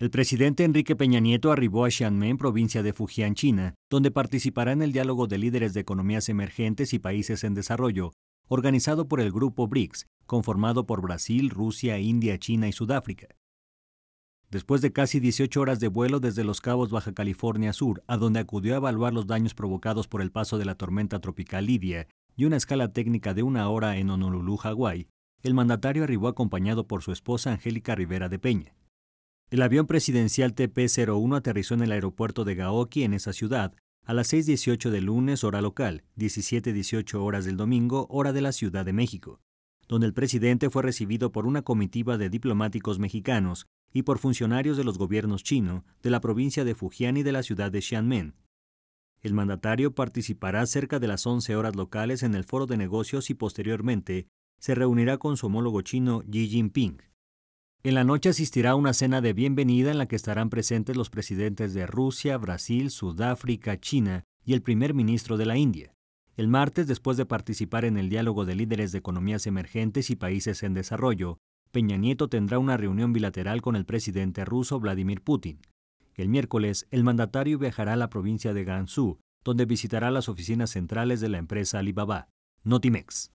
El presidente Enrique Peña Nieto arribó a Xiamen, provincia de Fujian, China, donde participará en el diálogo de líderes de economías emergentes y países en desarrollo, organizado por el grupo BRICS, conformado por Brasil, Rusia, India, China y Sudáfrica. Después de casi 18 horas de vuelo desde Los Cabos, Baja California Sur, a donde acudió a evaluar los daños provocados por el paso de la tormenta tropical Lidia y una escala técnica de una hora en Honolulu, Hawái, el mandatario arribó acompañado por su esposa Angélica Rivera de Peña. El avión presidencial TP-01 aterrizó en el aeropuerto de Gaoki, en esa ciudad, a las 6.18 del lunes, hora local, 17.18 horas del domingo, hora de la Ciudad de México, donde el presidente fue recibido por una comitiva de diplomáticos mexicanos y por funcionarios de los gobiernos chino, de la provincia de Fujian y de la ciudad de Xiamen. El mandatario participará cerca de las 11 horas locales en el foro de negocios y posteriormente se reunirá con su homólogo chino Xi Jinping. En la noche asistirá a una cena de bienvenida en la que estarán presentes los presidentes de Rusia, Brasil, Sudáfrica, China y el primer ministro de la India. El martes, después de participar en el diálogo de líderes de economías emergentes y países en desarrollo, Peña Nieto tendrá una reunión bilateral con el presidente ruso Vladimir Putin. El miércoles, el mandatario viajará a la provincia de Gansu, donde visitará las oficinas centrales de la empresa Alibaba. Notimex.